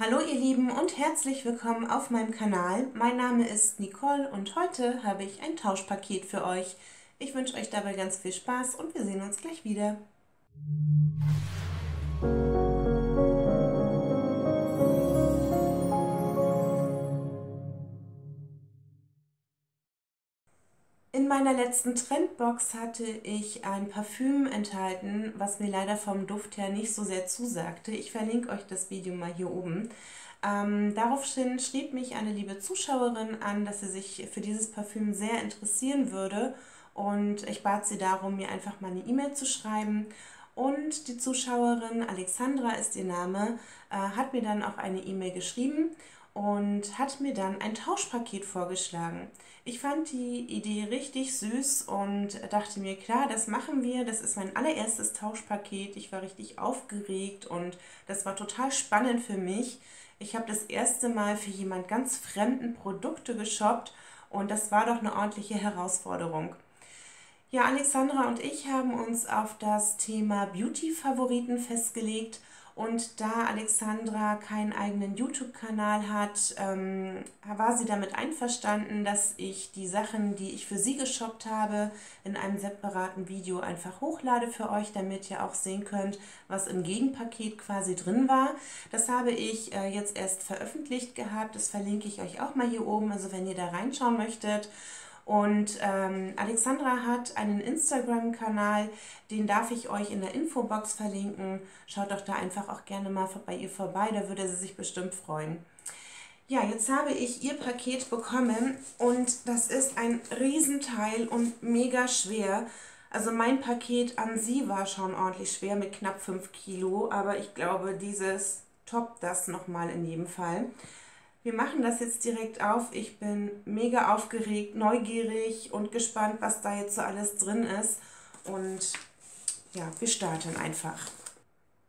Hallo ihr Lieben und herzlich willkommen auf meinem Kanal. Mein Name ist Nicole und heute habe ich ein Tauschpaket für euch. Ich wünsche euch dabei ganz viel Spaß und wir sehen uns gleich wieder. Meiner letzten Trendbox hatte ich ein Parfüm enthalten, was mir leider vom Duft her nicht so sehr zusagte. Ich verlinke euch das Video mal hier oben. Ähm, daraufhin schrieb mich eine liebe Zuschauerin an, dass sie sich für dieses Parfüm sehr interessieren würde und ich bat sie darum, mir einfach mal eine E-Mail zu schreiben. Und die Zuschauerin, Alexandra ist ihr Name, äh, hat mir dann auch eine E-Mail geschrieben und hat mir dann ein Tauschpaket vorgeschlagen. Ich fand die Idee richtig süß und dachte mir, klar, das machen wir. Das ist mein allererstes Tauschpaket. Ich war richtig aufgeregt und das war total spannend für mich. Ich habe das erste Mal für jemand ganz fremden Produkte geshoppt und das war doch eine ordentliche Herausforderung. Ja, Alexandra und ich haben uns auf das Thema Beauty-Favoriten festgelegt und da Alexandra keinen eigenen YouTube-Kanal hat, ähm, war sie damit einverstanden, dass ich die Sachen, die ich für sie geshoppt habe, in einem separaten Video einfach hochlade für euch, damit ihr auch sehen könnt, was im Gegenpaket quasi drin war. Das habe ich äh, jetzt erst veröffentlicht gehabt. Das verlinke ich euch auch mal hier oben, also wenn ihr da reinschauen möchtet. Und ähm, Alexandra hat einen Instagram-Kanal, den darf ich euch in der Infobox verlinken. Schaut doch da einfach auch gerne mal bei ihr vorbei, da würde sie sich bestimmt freuen. Ja, jetzt habe ich ihr Paket bekommen und das ist ein Riesenteil und mega schwer. Also mein Paket an sie war schon ordentlich schwer mit knapp 5 Kilo, aber ich glaube, dieses toppt das nochmal in jedem Fall. Wir machen das jetzt direkt auf. Ich bin mega aufgeregt, neugierig und gespannt, was da jetzt so alles drin ist. Und ja, wir starten einfach.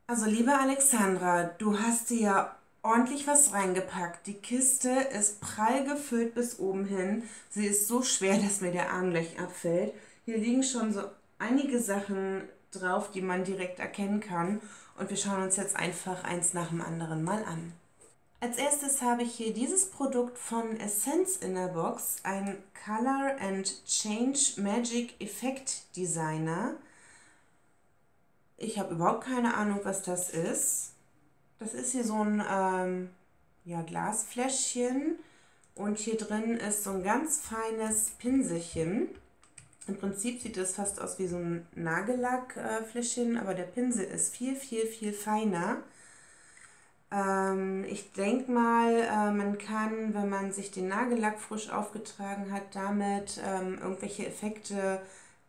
Also liebe Alexandra, du hast dir ja ordentlich was reingepackt. Die Kiste ist prall gefüllt bis oben hin. Sie ist so schwer, dass mir der Arm gleich abfällt. Hier liegen schon so einige Sachen drauf, die man direkt erkennen kann. Und wir schauen uns jetzt einfach eins nach dem anderen mal an. Als erstes habe ich hier dieses Produkt von Essence in der Box, ein Color and Change Magic Effect Designer. Ich habe überhaupt keine Ahnung, was das ist. Das ist hier so ein ähm, ja, Glasfläschchen und hier drin ist so ein ganz feines Pinselchen. Im Prinzip sieht es fast aus wie so ein Nagellackfläschchen, aber der Pinsel ist viel, viel, viel feiner. Ähm, ich denke mal, äh, man kann, wenn man sich den Nagellack frisch aufgetragen hat, damit ähm, irgendwelche Effekte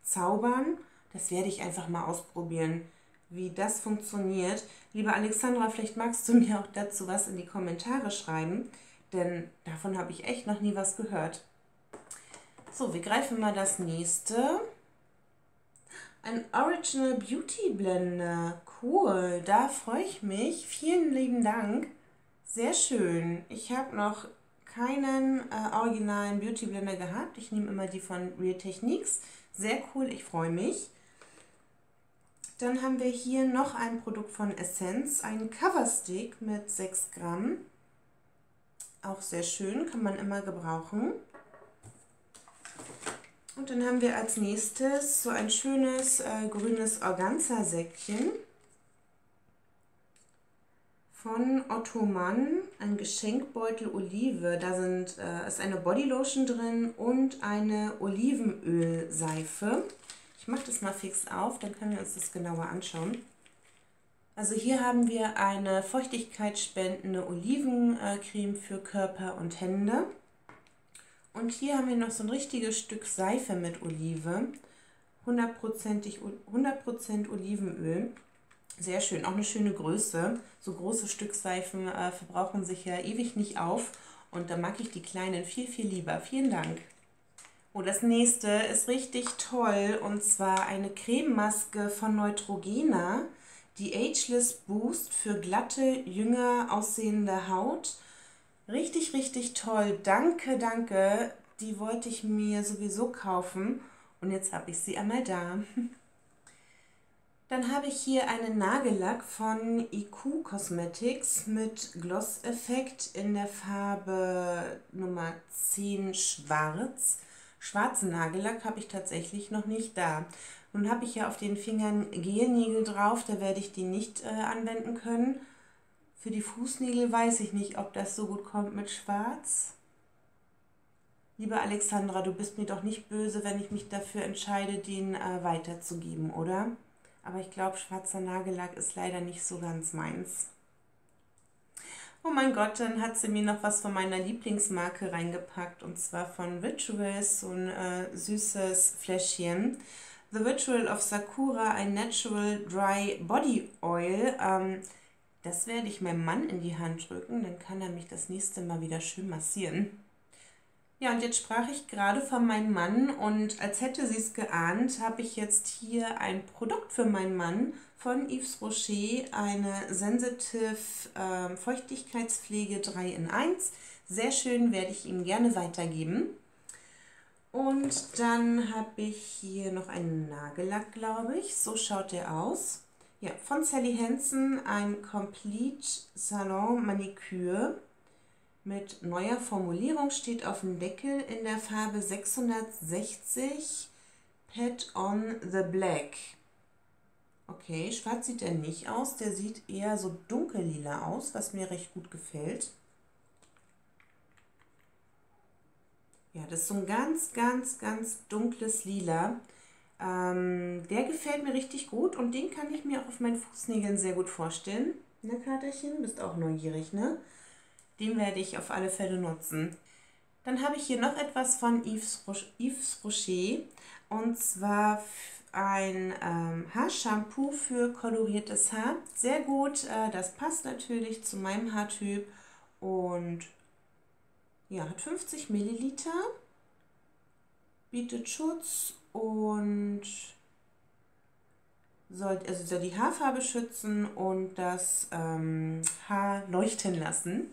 zaubern. Das werde ich einfach mal ausprobieren, wie das funktioniert. Liebe Alexandra, vielleicht magst du mir auch dazu was in die Kommentare schreiben, denn davon habe ich echt noch nie was gehört. So, wir greifen mal das nächste. Ein Original Beauty Blender. Cool, da freue ich mich. Vielen lieben Dank. Sehr schön. Ich habe noch keinen äh, originalen Beauty Blender gehabt. Ich nehme immer die von Real Techniques. Sehr cool, ich freue mich. Dann haben wir hier noch ein Produkt von Essence, ein Coverstick mit 6 Gramm. Auch sehr schön, kann man immer gebrauchen. Und dann haben wir als nächstes so ein schönes äh, grünes Organza-Säckchen von Otto Mann, ein Geschenkbeutel Olive. Da sind, äh, ist eine Bodylotion drin und eine Olivenölseife. Ich mache das mal fix auf, dann können wir uns das genauer anschauen. Also hier haben wir eine feuchtigkeitsspendende Olivencreme für Körper und Hände. Und hier haben wir noch so ein richtiges Stück Seife mit Olive. 100%, 100 Olivenöl. Sehr schön, auch eine schöne Größe. So große Stückseifen äh, verbrauchen sich ja ewig nicht auf. Und da mag ich die kleinen viel, viel lieber. Vielen Dank. Oh, das nächste ist richtig toll. Und zwar eine Crememaske von Neutrogena. Die Ageless Boost für glatte, jünger aussehende Haut. Richtig, richtig toll. Danke, danke. Die wollte ich mir sowieso kaufen. Und jetzt habe ich sie einmal da. Dann habe ich hier einen Nagellack von IQ Cosmetics mit Gloss-Effekt in der Farbe Nummer 10 Schwarz. Schwarzen Nagellack habe ich tatsächlich noch nicht da. Nun habe ich ja auf den Fingern Gelnägel drauf, da werde ich die nicht äh, anwenden können. Für die Fußnägel weiß ich nicht, ob das so gut kommt mit Schwarz. Liebe Alexandra, du bist mir doch nicht böse, wenn ich mich dafür entscheide, den äh, weiterzugeben, oder? Aber ich glaube, schwarzer Nagellack ist leider nicht so ganz meins. Oh mein Gott, dann hat sie mir noch was von meiner Lieblingsmarke reingepackt. Und zwar von Rituals, so ein äh, süßes Fläschchen. The Ritual of Sakura, ein Natural Dry Body Oil. Ähm, das werde ich meinem Mann in die Hand drücken, dann kann er mich das nächste Mal wieder schön massieren. Ja, und jetzt sprach ich gerade von meinem Mann und als hätte sie es geahnt, habe ich jetzt hier ein Produkt für meinen Mann von Yves Rocher, eine Sensitive äh, Feuchtigkeitspflege 3 in 1. Sehr schön, werde ich ihm gerne weitergeben. Und dann habe ich hier noch einen Nagellack, glaube ich. So schaut der aus. Ja, von Sally Hansen ein Complete Salon Manicure mit neuer Formulierung steht auf dem Deckel in der Farbe 660 Pet on the Black. Okay, schwarz sieht er nicht aus, der sieht eher so dunkellila aus, was mir recht gut gefällt. Ja, das ist so ein ganz, ganz, ganz dunkles Lila. Ähm, der gefällt mir richtig gut und den kann ich mir auch auf meinen Fußnägeln sehr gut vorstellen. Ne, Katerchen? Bist auch neugierig, ne? Den werde ich auf alle Fälle nutzen. Dann habe ich hier noch etwas von Yves, Rocher und zwar ein ähm, Haarshampoo für koloriertes Haar. Sehr gut, äh, das passt natürlich zu meinem Haartyp und ja, hat 50 Milliliter, bietet Schutz und soll, also soll die Haarfarbe schützen und das ähm, Haar leuchten lassen.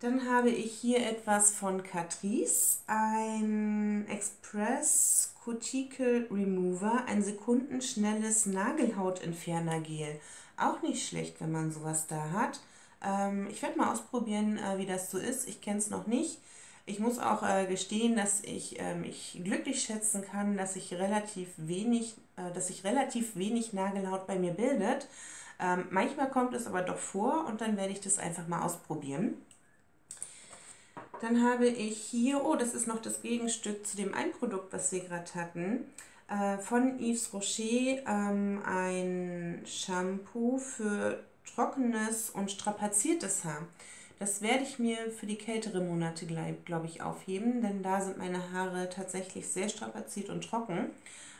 Dann habe ich hier etwas von Catrice, ein Express Cuticle Remover, ein sekundenschnelles Nagelhautentferner-Gel. Auch nicht schlecht, wenn man sowas da hat. Ähm, ich werde mal ausprobieren, äh, wie das so ist. Ich kenne es noch nicht. Ich muss auch äh, gestehen, dass ich äh, mich glücklich schätzen kann, dass ich relativ wenig, äh, dass sich relativ wenig Nagelhaut bei mir bildet. Ähm, manchmal kommt es aber doch vor und dann werde ich das einfach mal ausprobieren. Dann habe ich hier, oh, das ist noch das Gegenstück zu dem ein Produkt, was wir gerade hatten, äh, von Yves Rocher ähm, ein Shampoo für trockenes und strapaziertes Haar. Das werde ich mir für die kälteren Monate, glaube ich, aufheben, denn da sind meine Haare tatsächlich sehr strapaziert und trocken.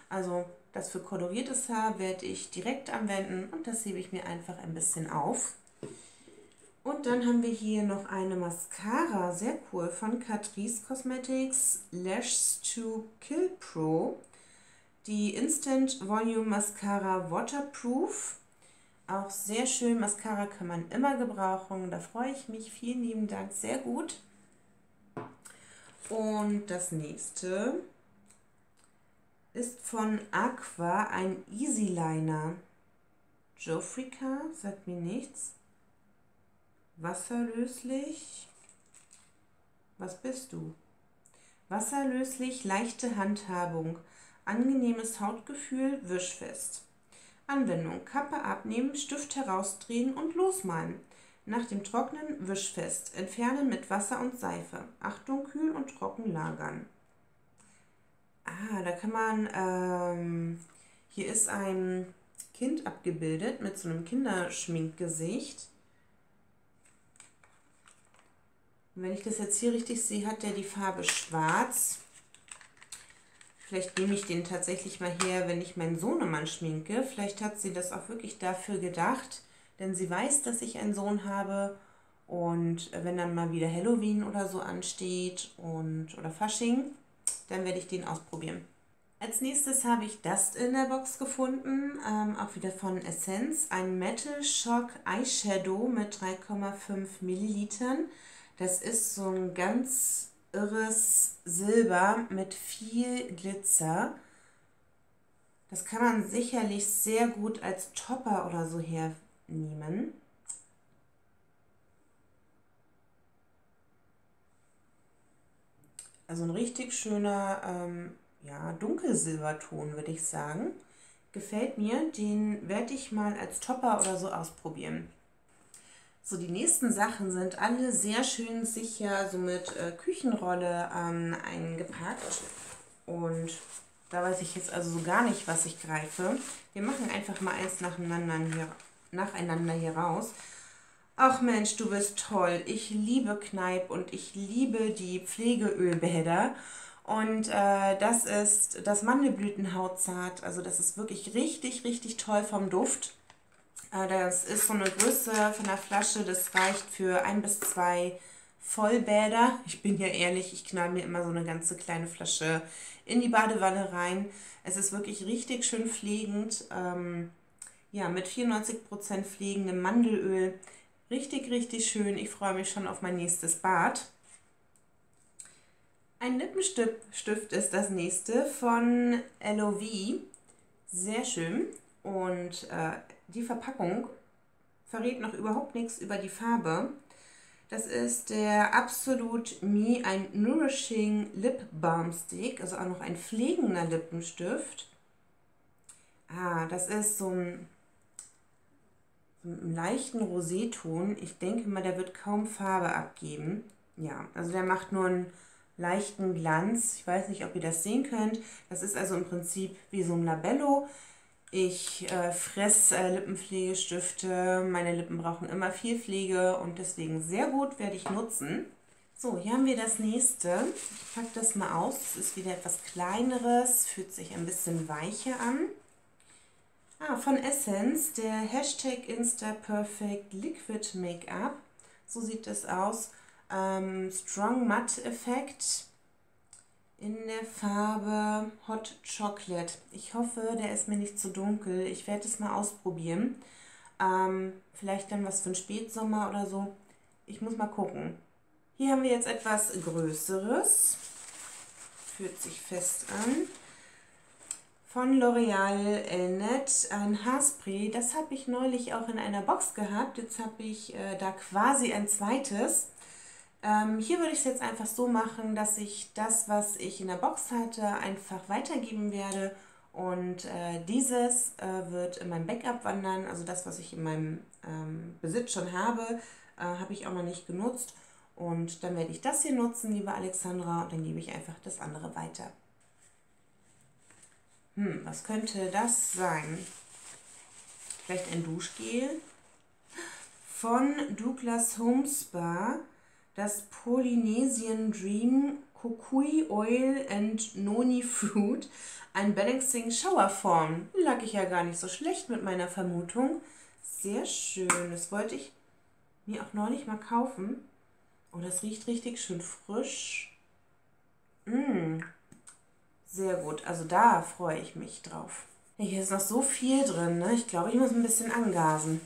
Also das für koloriertes Haar werde ich direkt anwenden und das hebe ich mir einfach ein bisschen auf. Und dann haben wir hier noch eine Mascara, sehr cool, von Catrice Cosmetics Lash to Kill Pro. Die Instant Volume Mascara Waterproof. Auch sehr schön, Mascara kann man immer gebrauchen, da freue ich mich. Vielen lieben Dank, sehr gut. Und das nächste ist von Aqua ein Easy Liner. Jofrika, sagt mir nichts wasserlöslich. Was bist du? Wasserlöslich, leichte Handhabung, angenehmes Hautgefühl, wischfest. Anwendung: Kappe abnehmen, Stift herausdrehen und losmalen. Nach dem Trocknen wischfest. Entfernen mit Wasser und Seife. Achtung, kühl und trocken lagern. Ah, da kann man. Ähm, hier ist ein Kind abgebildet mit so einem Kinderschminkgesicht. Und wenn ich das jetzt hier richtig sehe, hat der die Farbe schwarz. Vielleicht nehme ich den tatsächlich mal her, wenn ich meinen Sohnemann schminke. Vielleicht hat sie das auch wirklich dafür gedacht, denn sie weiß, dass ich einen Sohn habe. Und wenn dann mal wieder Halloween oder so ansteht und oder Fasching, dann werde ich den ausprobieren. Als nächstes habe ich das in der Box gefunden, ähm, auch wieder von Essence, ein Metal Shock Eyeshadow mit 3,5 Millilitern. Das ist so ein ganz irres Silber mit viel Glitzer. Das kann man sicherlich sehr gut als Topper oder so hernehmen. Also ein richtig schöner ähm, ja, Dunkelsilberton, würde ich sagen. Gefällt mir. Den werde ich mal als Topper oder so ausprobieren. So, die nächsten Sachen sind alle sehr schön sicher so mit äh, Küchenrolle ähm, eingepackt. Und da weiß ich jetzt also so gar nicht, was ich greife. Wir machen einfach mal eins nacheinander hier, nacheinander hier raus. Ach Mensch, du bist toll. Ich liebe Kneipp und ich liebe die Pflegeölbäder. Und äh, das ist das Mandelblütenhautzart. Also das ist wirklich richtig, richtig toll vom Duft. Äh, das ist so eine Größe von der Flasche, das reicht für ein bis zwei Vollbäder. Ich bin ja ehrlich, ich knall mir immer so eine ganze kleine Flasche in die Badewanne rein. Es ist wirklich richtig schön pflegend. Ähm, ja, mit 94% pflegendem Mandelöl. Richtig, richtig schön. Ich freue mich schon auf mein nächstes Bad. Ein Lippenstift ist das nächste von LOV. Sehr schön. Und äh, die Verpackung verrät noch überhaupt nichts über die Farbe. Das ist der Absolute Me, ein Nourishing Lip Balm Stick, also auch noch ein pflegender Lippenstift. Ah, das ist so ein, so einen leichten Roseton. Ich denke mal, der wird kaum Farbe abgeben. Ja, also der macht nur einen leichten Glanz. Ich weiß nicht, ob ihr das sehen könnt. Das ist also im Prinzip wie so ein Labello ich äh, fresse äh, Lippenpflegestifte. Meine Lippen brauchen immer viel Pflege und deswegen sehr gut werde ich nutzen. So, hier haben wir das nächste. Ich packe das mal aus. Es ist wieder etwas kleineres, fühlt sich ein bisschen weicher an. Ah, von Essence, der Hashtag InstaPerfect Liquid Make-up. So sieht es aus. Ähm, Strong Matte Effekt in der Farbe Hot Chocolate. Ich hoffe, der ist mir nicht zu dunkel. Ich werde es mal ausprobieren. Ähm, vielleicht dann was für einen Spätsommer oder so. Ich muss mal gucken. Hier haben wir jetzt etwas Größeres. Fühlt sich fest an. Von L'Oreal Elnet, ein Haarspray. Das habe ich neulich auch in einer Box gehabt. Jetzt habe ich äh, da quasi ein zweites. Ähm, hier würde ich es jetzt einfach so machen, dass ich das, was ich in der Box hatte, einfach weitergeben werde. Und äh, dieses äh, wird in mein Backup wandern. Also das, was ich in meinem ähm, Besitz schon habe, äh, habe ich auch noch nicht genutzt. Und dann werde ich das hier nutzen, liebe Alexandra, und dann gebe ich einfach das andere weiter. Hm, was könnte das sein? Vielleicht ein Duschgel von Douglas Home Spa das Polynesian Dream Kukui Oil and Noni Fruit, ein Balancing Shower Form. Lag ich ja gar nicht so schlecht mit meiner Vermutung. Sehr schön. Das wollte ich mir auch neulich mal kaufen. Oh, das riecht richtig schön frisch. Mmh. Sehr gut. Also da freue ich mich drauf. Hier ist noch so viel drin. Ne? Ich glaube, ich muss ein bisschen angasen.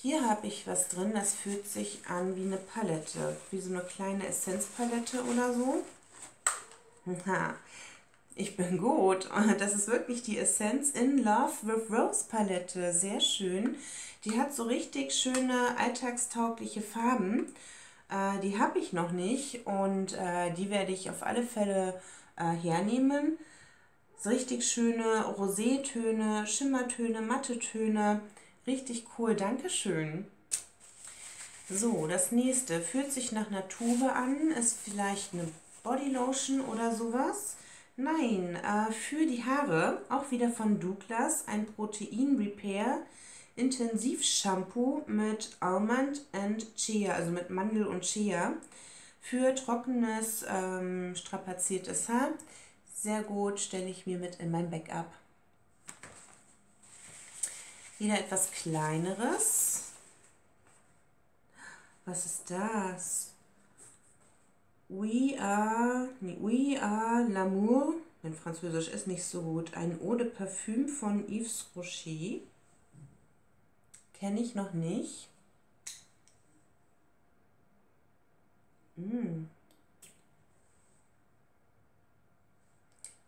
Hier habe ich was drin, das fühlt sich an wie eine Palette, wie so eine kleine Essenzpalette oder so. Ha, ich bin gut. Das ist wirklich die Essence in Love with Rose Palette. Sehr schön. Die hat so richtig schöne alltagstaugliche Farben. Äh, die habe ich noch nicht und äh, die werde ich auf alle Fälle äh, hernehmen. So richtig schöne Rosétöne, Schimmertöne, Mattetöne. Richtig cool, Dankeschön. So, das nächste fühlt sich nach einer Tube an, ist vielleicht eine Bodylotion oder sowas. Nein, äh, für die Haare, auch wieder von Douglas, ein Protein Repair Intensivshampoo mit Almond and Chia, also mit Mandel und Chia. Für trockenes, ähm, strapaziertes Haar. Sehr gut, stelle ich mir mit in mein Backup. Wieder etwas kleineres. Was ist das? We are, nee, we are l'amour. Mein Französisch ist nicht so gut. Ein Eau de Parfüm von Yves Rocher. Kenne ich noch nicht. Mm.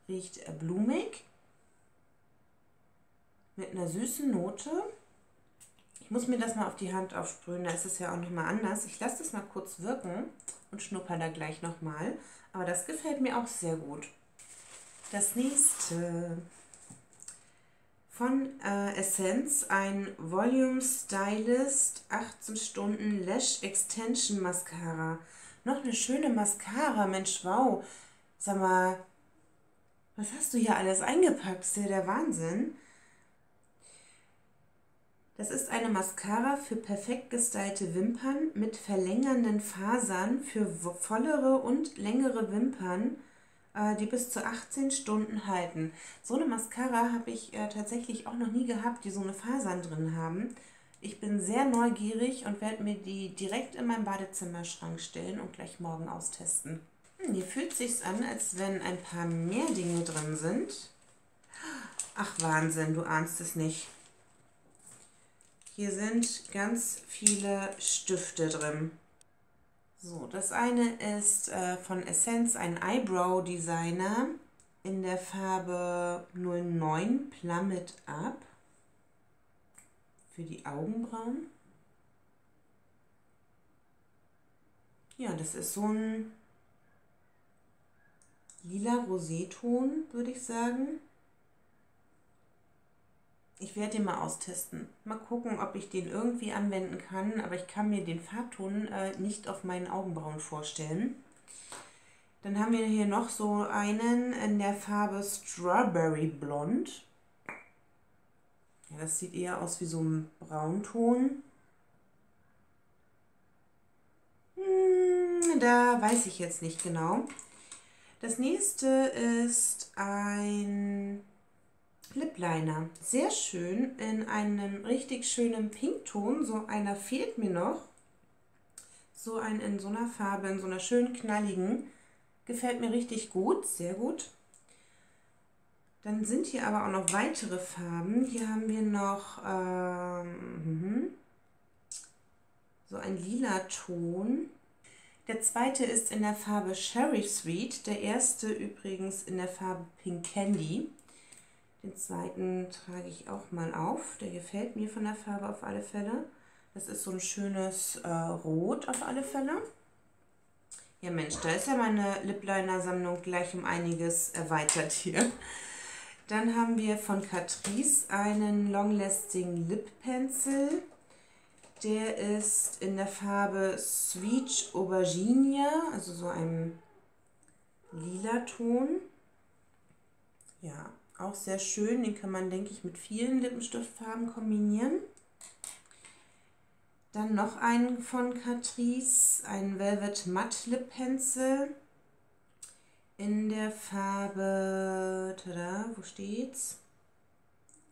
Riecht blumig. Mit einer süßen Note. Ich muss mir das mal auf die Hand aufsprühen, da ist es ja auch nochmal anders. Ich lasse das mal kurz wirken und schnupper da gleich nochmal. Aber das gefällt mir auch sehr gut. Das nächste von äh, Essence, ein Volume Stylist 18 Stunden Lash Extension Mascara. Noch eine schöne Mascara, Mensch, wow. Sag mal, was hast du hier alles eingepackt? Das ist ja der Wahnsinn. Das ist eine Mascara für perfekt gestylte Wimpern mit verlängernden Fasern für vollere und längere Wimpern, äh, die bis zu 18 Stunden halten. So eine Mascara habe ich äh, tatsächlich auch noch nie gehabt, die so eine Fasern drin haben. Ich bin sehr neugierig und werde mir die direkt in meinen Badezimmerschrank stellen und gleich morgen austesten. Hm, hier fühlt sich an, als wenn ein paar mehr Dinge drin sind. Ach Wahnsinn, du ahnst es nicht. Hier sind ganz viele Stifte drin. So, das eine ist äh, von Essence ein Eyebrow Designer in der Farbe 09 Plummet Up für die Augenbrauen. Ja, das ist so ein lila Roseton, würde ich sagen. Ich werde den mal austesten. Mal gucken, ob ich den irgendwie anwenden kann, aber ich kann mir den Farbton äh, nicht auf meinen Augenbrauen vorstellen. Dann haben wir hier noch so einen in der Farbe Strawberry Blond. Ja, das sieht eher aus wie so ein Braunton. Hm, da weiß ich jetzt nicht genau. Das nächste ist ein Lip Liner. Sehr schön in einem richtig schönen Pinkton. So einer fehlt mir noch. So ein in so einer Farbe, in so einer schönen knalligen. Gefällt mir richtig gut, sehr gut. Dann sind hier aber auch noch weitere Farben. Hier haben wir noch ähm, mhm. so ein lila Ton. Der zweite ist in der Farbe Cherry Sweet. Der erste übrigens in der Farbe Pink Candy. Den zweiten trage ich auch mal auf. Der gefällt mir von der Farbe auf alle Fälle. Das ist so ein schönes äh, Rot auf alle Fälle. Ja Mensch, da ist ja meine Lip Liner Sammlung gleich um einiges erweitert hier. Dann haben wir von Catrice einen Long Lasting Lip Pencil. Der ist in der Farbe Sweet Aubergine, also so ein lila Ton. Ja, auch sehr schön, den kann man, denke ich, mit vielen Lippenstiftfarben kombinieren. Dann noch einen von Catrice, ein Velvet Matte Lip Pencil in der Farbe, tada, wo steht's?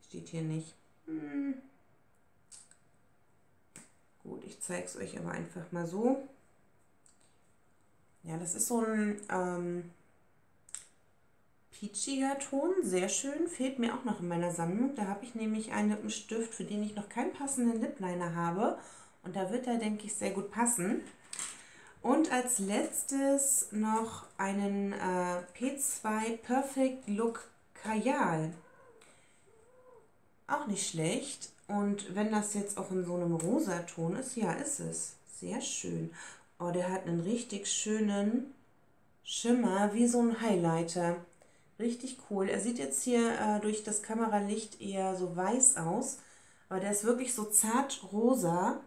Steht hier nicht. Hm. Gut, ich zeige es euch aber einfach mal so. Ja, das ist so ein ähm, peachiger Ton, sehr schön, fehlt mir auch noch in meiner Sammlung. Da habe ich nämlich einen Lippenstift, für den ich noch keinen passenden Lip Liner habe. Und da wird er, denke ich, sehr gut passen. Und als letztes noch einen äh, P2 Perfect Look Kajal. Auch nicht schlecht. Und wenn das jetzt auch in so einem rosa Ton ist, ja, ist es. Sehr schön. Oh, der hat einen richtig schönen Schimmer, wie so ein Highlighter. Richtig cool. Er sieht jetzt hier äh, durch das Kameralicht eher so weiß aus, aber der ist wirklich so zart rosa.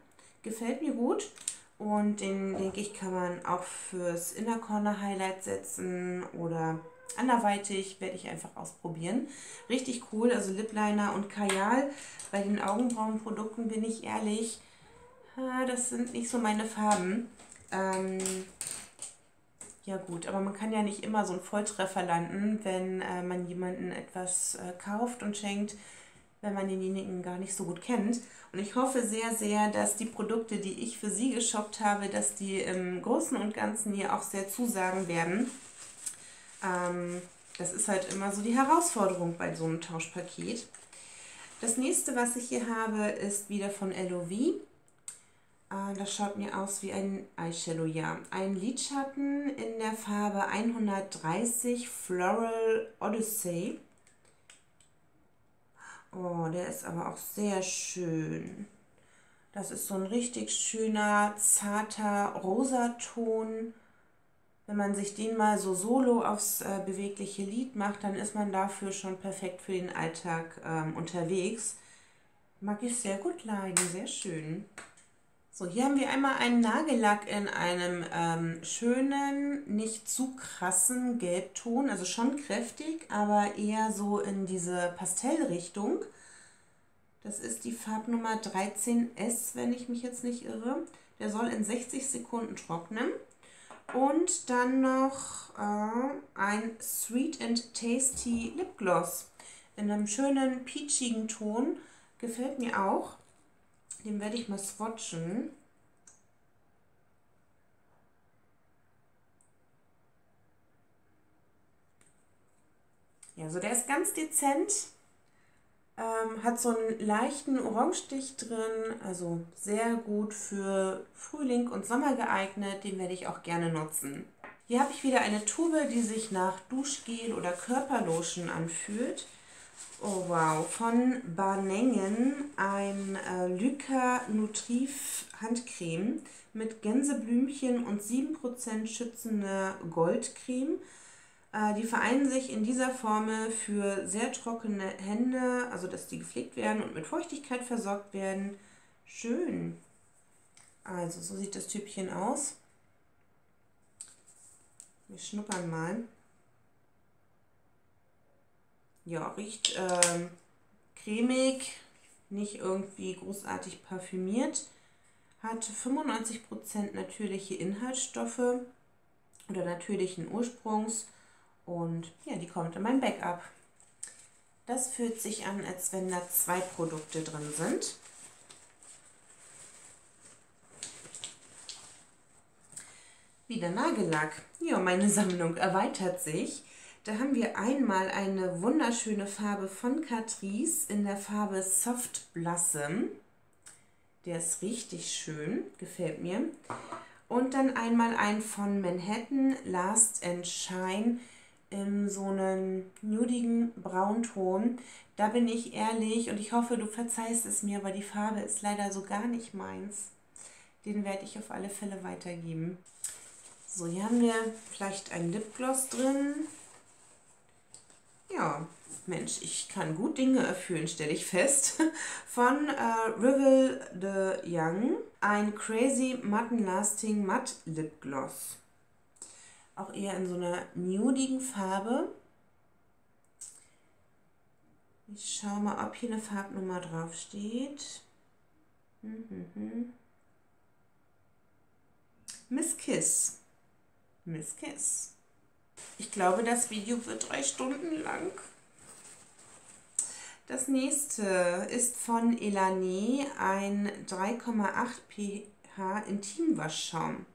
Gefällt mir gut. Und den, denke ich, kann man auch fürs Inner Corner Highlight setzen oder anderweitig werde ich einfach ausprobieren. Richtig cool, also Lip Liner und Kajal. Bei den Augenbrauenprodukten bin ich ehrlich, das sind nicht so meine Farben. Ähm, ja gut, aber man kann ja nicht immer so einen Volltreffer landen, wenn äh, man jemanden etwas äh, kauft und schenkt, wenn man denjenigen gar nicht so gut kennt. Und ich hoffe sehr, sehr, dass die Produkte, die ich für Sie geshoppt habe, dass die im Großen und Ganzen hier auch sehr zusagen werden. Ähm, das ist halt immer so die Herausforderung bei so einem Tauschpaket. Das nächste, was ich hier habe, ist wieder von LOV. Äh, das schaut mir aus wie ein Eyeshadow, ja. Ein Lidschatten in der Farbe 130 Floral Odyssey. Oh, der ist aber auch sehr schön. Das ist so ein richtig schöner, zarter Rosaton. Wenn man sich den mal so solo aufs äh, bewegliche Lied macht, dann ist man dafür schon perfekt für den Alltag ähm, unterwegs. Mag ich sehr gut leiden, sehr schön. So, hier haben wir einmal einen Nagellack in einem ähm, schönen, nicht zu krassen Gelbton, also schon kräftig, aber eher so in diese Pastellrichtung. Das ist die Farbnummer 13S, wenn ich mich jetzt nicht irre. Der soll in 60 Sekunden trocknen. Und dann noch äh, ein Sweet and Tasty Lipgloss in einem schönen peachigen Ton. Gefällt mir auch. Den werde ich mal swatchen. Ja, so der ist ganz dezent. Ähm, hat so einen leichten Orangestich drin, also sehr gut für Frühling und Sommer geeignet. Den werde ich auch gerne nutzen. Hier habe ich wieder eine Tube, die sich nach Duschgel oder Körperlotion anfühlt. Oh wow, von Barnengen ein äh, Lyca Nutriv Handcreme mit Gänseblümchen und 7% schützende Goldcreme. Äh, die vereinen sich in dieser Formel für sehr trockene Hände, also dass die gepflegt werden und mit Feuchtigkeit versorgt werden. Schön. Also so sieht das Typchen aus. Wir schnuppern mal. Ja, riecht ähm, cremig, nicht irgendwie großartig parfümiert. Hat 95% natürliche Inhaltsstoffe oder natürlichen Ursprungs. Und ja, die kommt in mein Backup. Das fühlt sich an, als wenn da zwei Produkte drin sind. Wieder Nagellack. Ja, meine Sammlung erweitert sich. Da haben wir einmal eine wunderschöne Farbe von Catrice in der Farbe Soft Blossom. Der ist richtig schön, gefällt mir. Und dann einmal ein von Manhattan Last and Shine in so einem nudigen Braunton. Da bin ich ehrlich und ich hoffe, du verzeihst es mir, aber die Farbe ist leider so gar nicht meins. Den werde ich auf alle Fälle weitergeben. So, hier haben wir vielleicht ein Lipgloss drin. Ja, Mensch, ich kann gut Dinge erfüllen, stelle ich fest. Von äh, Rivel de Young. Ein Crazy Matte Lasting Matte Lip Gloss. Auch eher in so einer nudigen Farbe. Ich schaue mal, ob hier eine Farbnummer drauf steht. Mhm. Miss Kiss. Miss Kiss. Ich glaube, das Video wird drei Stunden lang. Das nächste ist von Elane ein 3,8 pH Intimwaschschaum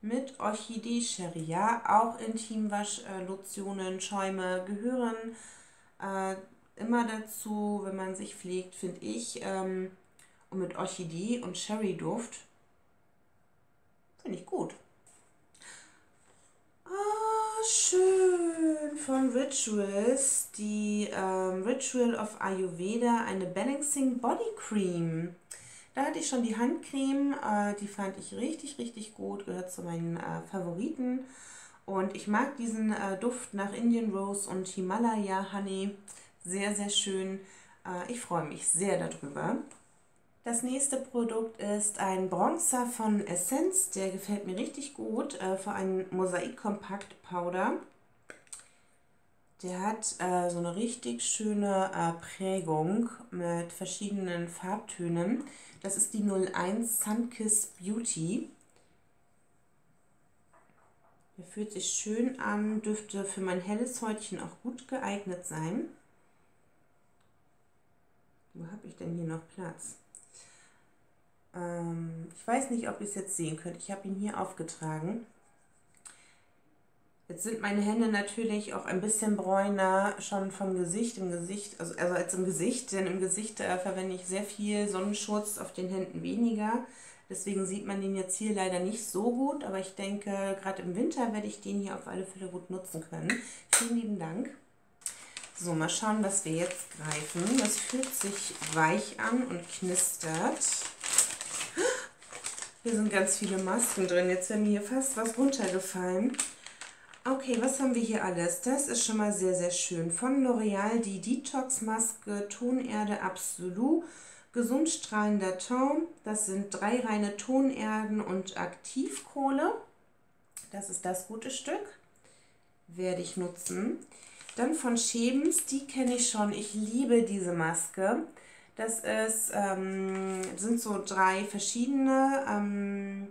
mit Orchidee Sharia. Auch Intimwaschlotionen, Schäume gehören äh, immer dazu, wenn man sich pflegt, finde ich. Ähm, und mit Orchidee und Sherry Duft finde ich gut. Schön von Rituals, die ähm, Ritual of Ayurveda, eine Balancing Body Cream. Da hatte ich schon die Handcreme, äh, die fand ich richtig, richtig gut, gehört zu meinen äh, Favoriten. Und ich mag diesen äh, Duft nach Indian Rose und Himalaya Honey sehr, sehr schön. Äh, ich freue mich sehr darüber. Das nächste Produkt ist ein Bronzer von Essence. Der gefällt mir richtig gut. Äh, für einen Mosaik Kompakt Powder. Der hat äh, so eine richtig schöne äh, Prägung mit verschiedenen Farbtönen. Das ist die 01 Sunkiss Beauty. Der fühlt sich schön an, dürfte für mein helles Häutchen auch gut geeignet sein. Wo habe ich denn hier noch Platz? Ähm, ich weiß nicht, ob ihr es jetzt sehen könnt. Ich habe ihn hier aufgetragen. Jetzt sind meine Hände natürlich auch ein bisschen bräuner schon vom Gesicht, im Gesicht, also, also als im Gesicht, denn im Gesicht äh, verwende ich sehr viel Sonnenschutz, auf den Händen weniger. Deswegen sieht man den jetzt hier leider nicht so gut, aber ich denke, gerade im Winter werde ich den hier auf alle Fälle gut nutzen können. Vielen lieben Dank. So, mal schauen, was wir jetzt greifen. Das fühlt sich weich an und knistert. Hier sind ganz viele Masken drin. Jetzt wäre mir hier fast was runtergefallen. Okay, was haben wir hier alles? Das ist schon mal sehr, sehr schön. Von L'Oreal die Detox-Maske Tonerde Absolut. Gesundstrahlender Ton. Das sind drei reine Tonerden und Aktivkohle. Das ist das gute Stück. Werde ich nutzen. Dann von Schebens, die kenne ich schon. Ich liebe diese Maske. Das ist, ähm, sind so drei verschiedene ähm,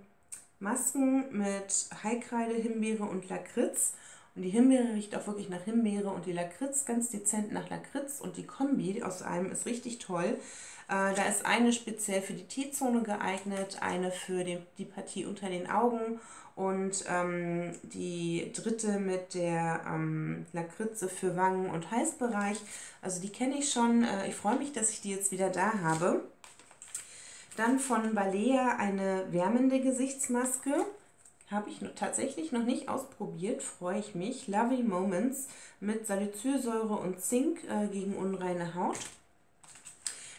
Masken mit Heilkreide, Himbeere und Lakritz. Und die Himbeere riecht auch wirklich nach Himbeere und die Lakritz ganz dezent nach Lakritz. Und die Kombi aus einem ist richtig toll. Äh, da ist eine speziell für die T-Zone geeignet, eine für die, die Partie unter den Augen und ähm, die dritte mit der ähm, Lakritze für Wangen- und Halsbereich. Also die kenne ich schon. Äh, ich freue mich, dass ich die jetzt wieder da habe. Dann von Balea eine wärmende Gesichtsmaske. Habe ich tatsächlich noch nicht ausprobiert, freue ich mich. Lovely Moments mit Salicylsäure und Zink äh, gegen unreine Haut.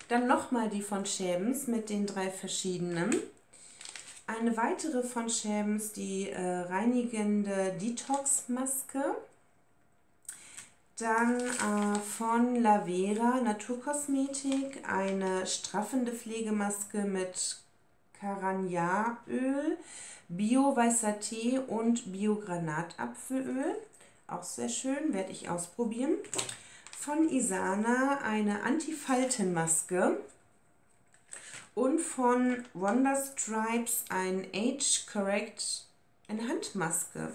Dann nochmal die von Schäbens mit den drei verschiedenen. Eine weitere von Schäbens, die äh, reinigende Detox-Maske. Dann äh, von Lavera Naturkosmetik eine straffende Pflegemaske mit Caranjaöl, Bio-Weißer Tee und Bio-Granatapfelöl. Auch sehr schön, werde ich ausprobieren. Von Isana eine Antifaltenmaske und von Wonder Stripes ein Age Correct eine Handmaske.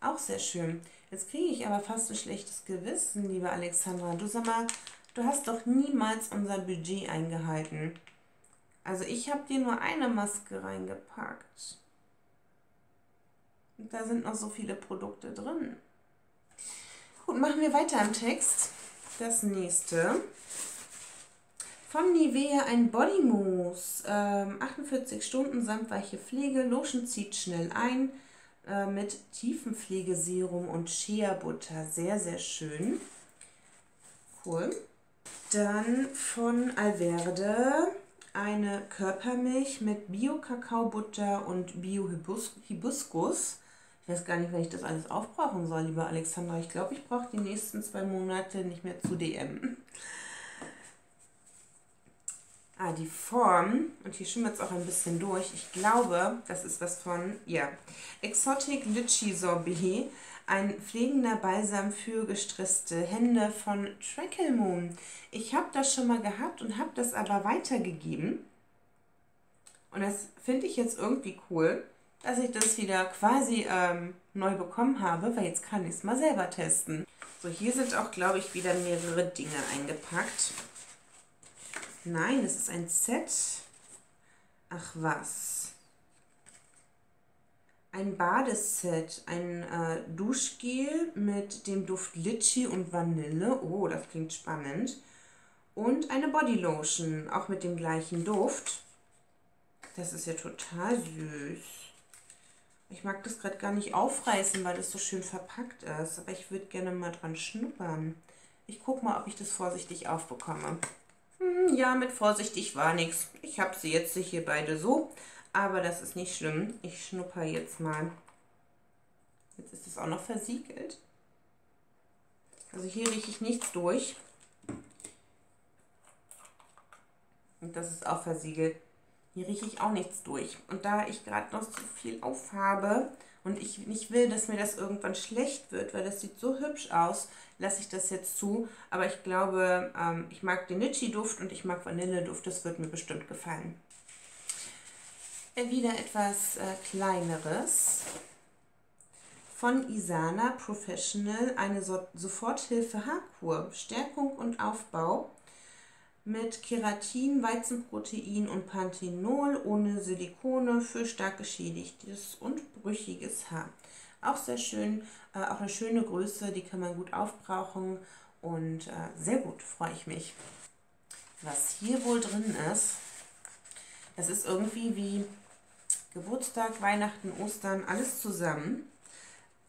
Auch sehr schön. Jetzt kriege ich aber fast ein schlechtes Gewissen, liebe Alexandra. Du sag mal, du hast doch niemals unser Budget eingehalten. Also ich habe dir nur eine Maske reingepackt. Und da sind noch so viele Produkte drin. Gut, machen wir weiter im Text. Das nächste. Von Nivea ein Body Mousse. Ähm, 48 Stunden samtweiche Pflege. Lotion zieht schnell ein. Äh, mit Tiefenpflegeserum und Shea Butter. Sehr, sehr schön. Cool. Dann von Alverde eine Körpermilch mit Bio-Kakaobutter und Bio-Hibiskus. Ich weiß gar nicht, wenn ich das alles aufbrauchen soll, liebe Alexandra. Ich glaube, ich brauche die nächsten zwei Monate nicht mehr zu DM. Ah, die Form, und hier schimmert es auch ein bisschen durch. Ich glaube, das ist was von, ja, Exotic Litchi Sorbet, ein pflegender Balsam für gestresste Hände von Trackle Moon. Ich habe das schon mal gehabt und habe das aber weitergegeben. Und das finde ich jetzt irgendwie cool, dass ich das wieder quasi ähm, neu bekommen habe, weil jetzt kann ich es mal selber testen. So, hier sind auch, glaube ich, wieder mehrere Dinge eingepackt. Nein, es ist ein Set. Ach was. Ein Badeset, ein äh, Duschgel mit dem Duft Litchi und Vanille. Oh, das klingt spannend. Und eine Bodylotion, auch mit dem gleichen Duft. Das ist ja total süß. Ich mag das gerade gar nicht aufreißen, weil das so schön verpackt ist. Aber ich würde gerne mal dran schnuppern. Ich gucke mal, ob ich das vorsichtig aufbekomme. Hm, ja, mit vorsichtig war nichts. Ich habe sie jetzt hier beide so, aber das ist nicht schlimm. Ich schnupper jetzt mal. Jetzt ist es auch noch versiegelt. Also hier rieche ich nichts durch. Und das ist auch versiegelt. Hier rieche ich auch nichts durch. Und da ich gerade noch zu viel aufhabe und ich nicht will, dass mir das irgendwann schlecht wird, weil das sieht so hübsch aus, lasse ich das jetzt zu. Aber ich glaube, ähm, ich mag den Litchi-Duft und ich mag Vanilleduft. Das wird mir bestimmt gefallen. Äh, wieder etwas äh, kleineres. Von Isana Professional eine so Soforthilfe Haarkur. Stärkung und Aufbau mit Keratin, Weizenprotein und Panthenol ohne Silikone für stark geschädigtes und brüchiges Haar. Auch sehr schön, äh, auch eine schöne Größe, die kann man gut aufbrauchen und äh, sehr gut, freue ich mich. Was hier wohl drin ist, das ist irgendwie wie Geburtstag, Weihnachten, Ostern, alles zusammen.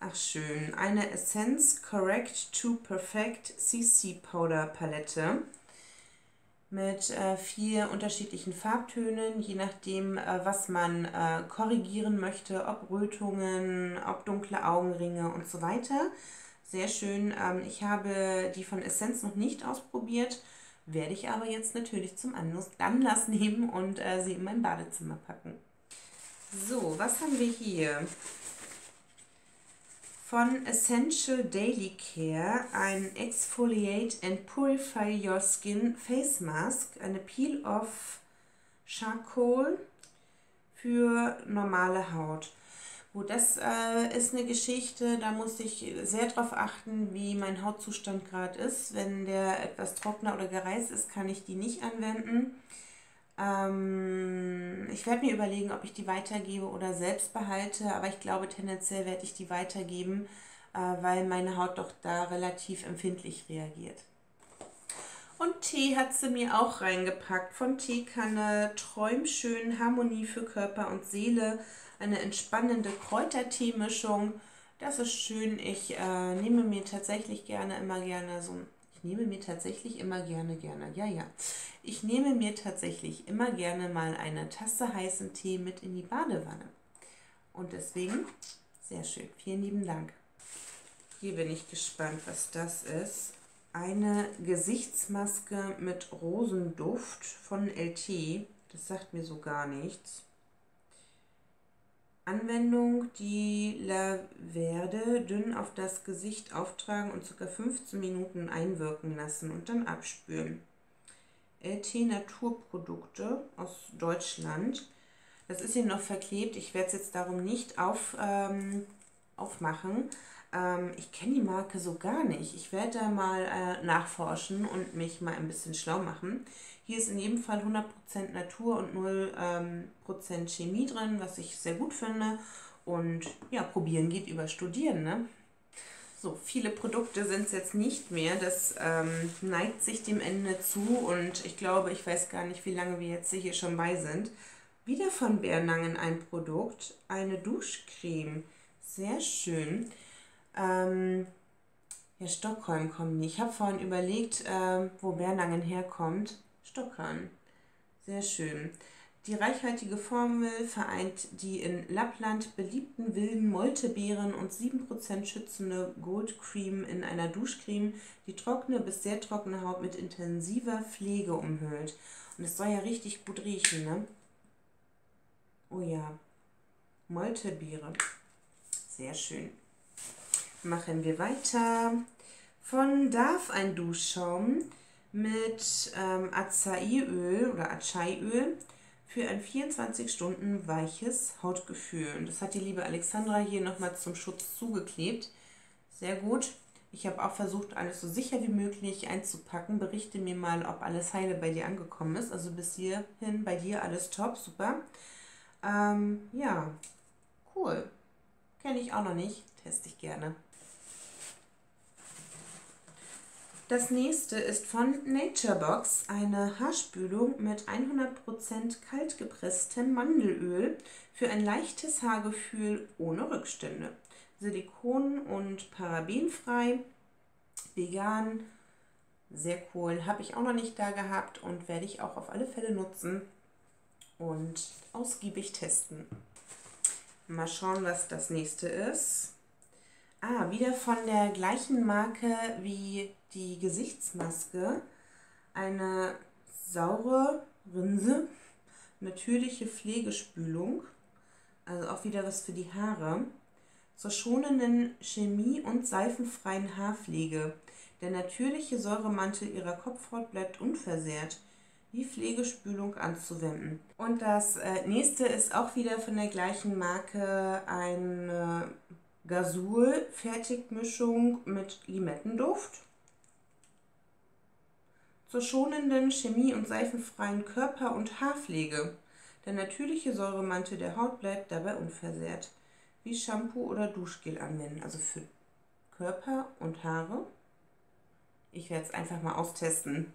Ach schön, eine Essence Correct to Perfect CC Powder Palette mit äh, vier unterschiedlichen Farbtönen, je nachdem, äh, was man äh, korrigieren möchte, ob Rötungen, ob dunkle Augenringe und so weiter. Sehr schön. Ähm, ich habe die von Essence noch nicht ausprobiert, werde ich aber jetzt natürlich zum Anlass nehmen und äh, sie in mein Badezimmer packen. So, was haben wir hier? Von Essential Daily Care ein Exfoliate and Purify Your Skin Face Mask, eine Peel-Off Charcoal für normale Haut. Gut, das äh, ist eine Geschichte, da muss ich sehr darauf achten, wie mein Hautzustand gerade ist. Wenn der etwas trockener oder gereizt ist, kann ich die nicht anwenden. Ähm, ich werde mir überlegen, ob ich die weitergebe oder selbst behalte, aber ich glaube, tendenziell werde ich die weitergeben, äh, weil meine Haut doch da relativ empfindlich reagiert. Und Tee hat sie mir auch reingepackt. Von Teekanne Träumschön Harmonie für Körper und Seele eine entspannende Kräuterteemischung. Das ist schön. Ich äh, nehme mir tatsächlich gerne immer gerne so ich nehme mir tatsächlich immer gerne gerne. Ja, ja. Ich nehme mir tatsächlich immer gerne mal eine Tasse heißen Tee mit in die Badewanne. Und deswegen sehr schön. Vielen lieben Dank. Hier bin ich gespannt, was das ist. Eine Gesichtsmaske mit Rosenduft von LT. Das sagt mir so gar nichts. Anwendung, die Laverde dünn auf das Gesicht auftragen und ca. 15 Minuten einwirken lassen und dann abspülen. LT Naturprodukte aus Deutschland. Das ist hier noch verklebt. Ich werde es jetzt darum nicht auf, ähm, aufmachen. Ähm, ich kenne die Marke so gar nicht. Ich werde da mal äh, nachforschen und mich mal ein bisschen schlau machen. Hier ist in jedem Fall 100% Natur und 0% ähm, Chemie drin, was ich sehr gut finde. Und ja, probieren geht über studieren, ne? So, viele Produkte sind es jetzt nicht mehr. Das ähm, neigt sich dem Ende zu und ich glaube, ich weiß gar nicht, wie lange wir jetzt hier schon bei sind. Wieder von Bernangen ein Produkt, eine Duschcreme. Sehr schön. Ähm, ja, Stockholm kommen nicht. Ich habe vorhin überlegt, äh, wo Bernangen herkommt. Stockern. Sehr schön. Die reichhaltige Formel vereint die in Lappland beliebten wilden Moltebeeren und 7% schützende Gold Cream in einer Duschcreme, die trockene bis sehr trockene Haut mit intensiver Pflege umhüllt. Und es soll ja richtig gut riechen, ne? Oh ja. Moltebeere. Sehr schön. Machen wir weiter. Von Darf ein Duschschaum mit ähm, Acai-Öl oder Acai-Öl für ein 24 Stunden weiches Hautgefühl. Und das hat die liebe Alexandra hier nochmal zum Schutz zugeklebt. Sehr gut. Ich habe auch versucht, alles so sicher wie möglich einzupacken. Berichte mir mal, ob alles heile bei dir angekommen ist. Also bis hierhin bei dir alles top, super. Ähm, ja, cool. Kenne ich auch noch nicht. Teste ich gerne. Das nächste ist von Naturebox eine Haarspülung mit 100% kaltgepresstem Mandelöl für ein leichtes Haargefühl ohne Rückstände. Silikon- und parabenfrei, vegan, sehr cool. Habe ich auch noch nicht da gehabt und werde ich auch auf alle Fälle nutzen und ausgiebig testen. Mal schauen, was das nächste ist. Ah, wieder von der gleichen Marke wie die Gesichtsmaske eine saure Rinse, natürliche Pflegespülung, also auch wieder was für die Haare, zur schonenden Chemie- und seifenfreien Haarpflege. Der natürliche Säuremantel ihrer Kopfhaut bleibt unversehrt. Wie Pflegespülung anzuwenden. Und das äh, nächste ist auch wieder von der gleichen Marke eine Gasul-Fertigmischung mit Limettenduft zur schonenden, chemie- und seifenfreien Körper- und Haarpflege. Der natürliche Säuremantel der Haut bleibt dabei unversehrt. Wie Shampoo oder Duschgel anwenden, also für Körper und Haare. Ich werde es einfach mal austesten.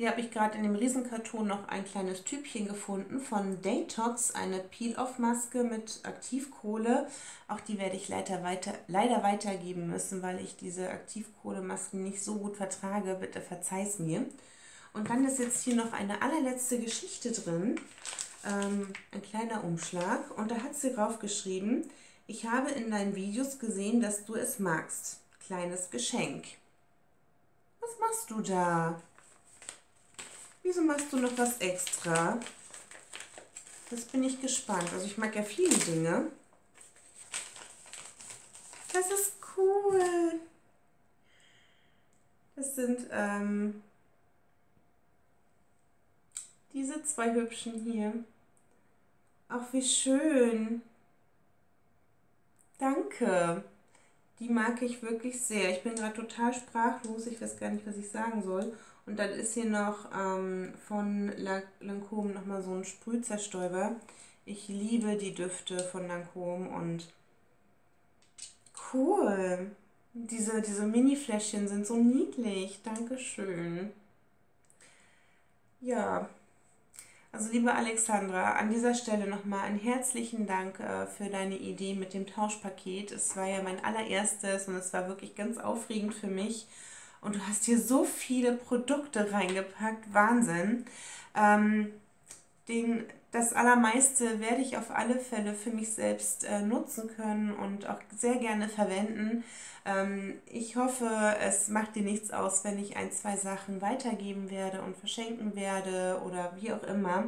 Hier habe ich gerade in dem Riesenkarton noch ein kleines Typchen gefunden von Daytox, eine Peel-Off-Maske mit Aktivkohle. Auch die werde ich leider, weiter, leider weitergeben müssen, weil ich diese Aktivkohle-Masken nicht so gut vertrage. Bitte verzeih's mir. Und dann ist jetzt hier noch eine allerletzte Geschichte drin. Ähm, ein kleiner Umschlag. Und da hat sie drauf geschrieben, ich habe in deinen Videos gesehen, dass du es magst. Kleines Geschenk. Was machst du da? Wieso machst du noch was extra? Das bin ich gespannt. Also ich mag ja viele Dinge. Das ist cool. Das sind ähm, diese zwei hübschen hier. Ach, wie schön. Danke. Die mag ich wirklich sehr. Ich bin gerade total sprachlos. Ich weiß gar nicht, was ich sagen soll. Und dann ist hier noch ähm, von Lancôme nochmal so ein Sprühzerstäuber. Ich liebe die Düfte von Lancôme und cool. Diese, diese Mini-Fläschchen sind so niedlich. Dankeschön. Ja, also liebe Alexandra, an dieser Stelle nochmal einen herzlichen Dank äh, für deine Idee mit dem Tauschpaket. Es war ja mein allererstes und es war wirklich ganz aufregend für mich. Und du hast hier so viele Produkte reingepackt. Wahnsinn. Ähm, den, das Allermeiste werde ich auf alle Fälle für mich selbst äh, nutzen können und auch sehr gerne verwenden. Ähm, ich hoffe, es macht dir nichts aus, wenn ich ein, zwei Sachen weitergeben werde und verschenken werde oder wie auch immer.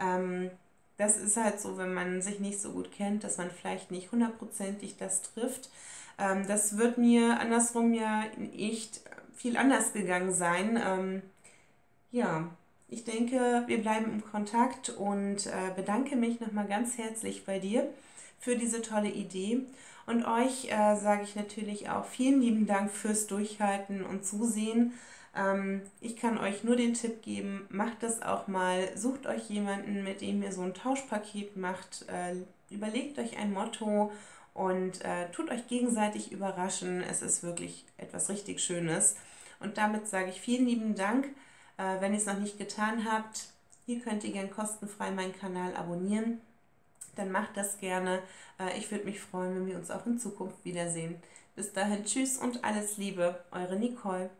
Ähm, das ist halt so, wenn man sich nicht so gut kennt, dass man vielleicht nicht hundertprozentig das trifft. Ähm, das wird mir andersrum ja echt viel anders gegangen sein. Ähm, ja, ich denke, wir bleiben im Kontakt und äh, bedanke mich nochmal ganz herzlich bei dir für diese tolle Idee. Und euch äh, sage ich natürlich auch vielen lieben Dank fürs Durchhalten und Zusehen. Ähm, ich kann euch nur den Tipp geben, macht das auch mal, sucht euch jemanden, mit dem ihr so ein Tauschpaket macht, äh, überlegt euch ein Motto und äh, tut euch gegenseitig überraschen. Es ist wirklich etwas richtig Schönes. Und damit sage ich vielen lieben Dank. Äh, wenn ihr es noch nicht getan habt, hier könnt ihr gerne kostenfrei meinen Kanal abonnieren. Dann macht das gerne. Äh, ich würde mich freuen, wenn wir uns auch in Zukunft wiedersehen. Bis dahin, tschüss und alles Liebe, eure Nicole.